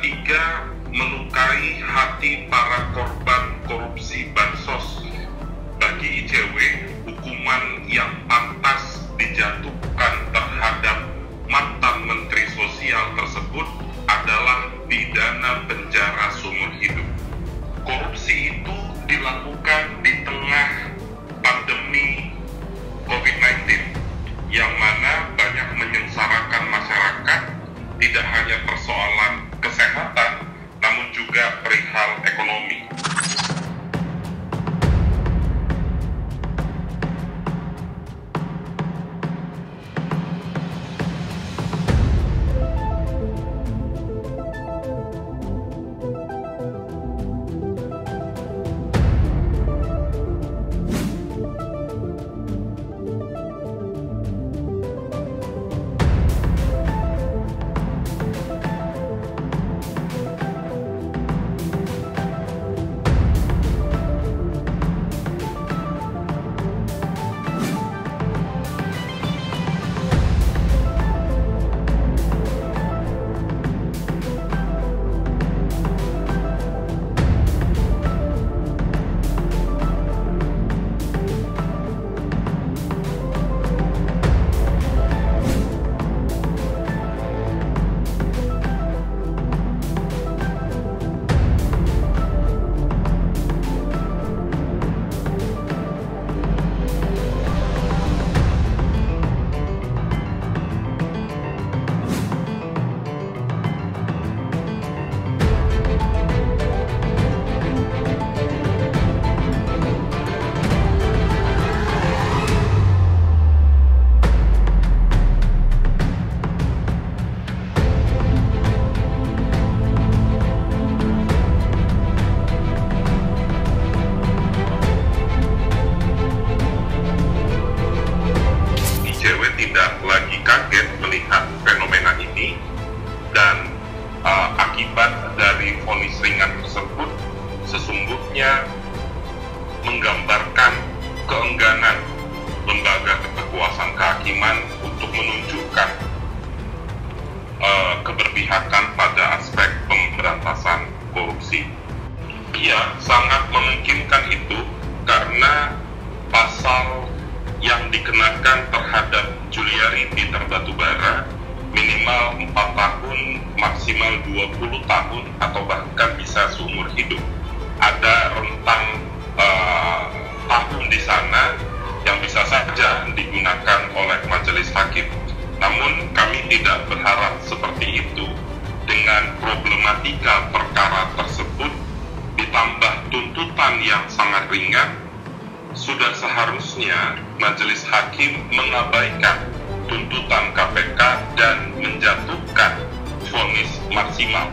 Ketiga, melukai hati para korban korupsi bansos. Bagi ICW, hukuman yang pantas dijatuhkan terhadap mantan Menteri Sosial tersebut adalah pidana penjara seumur hidup. Korupsi itu dilakukan di industria forestal económica Iya, sangat memungkinkan itu karena pasal yang dikenakan terhadap Juliari Peter Batubara minimal 4 tahun, maksimal 20 tahun atau bahkan bisa seumur hidup. Ada rentang uh, tahun di sana yang bisa saja digunakan oleh majelis hakim. Namun kami tidak berharap seperti itu dengan problematika perkara tuntutan yang sangat ringan sudah seharusnya majelis hakim mengabaikan tuntutan KPK dan menjatuhkan vonis maksimal.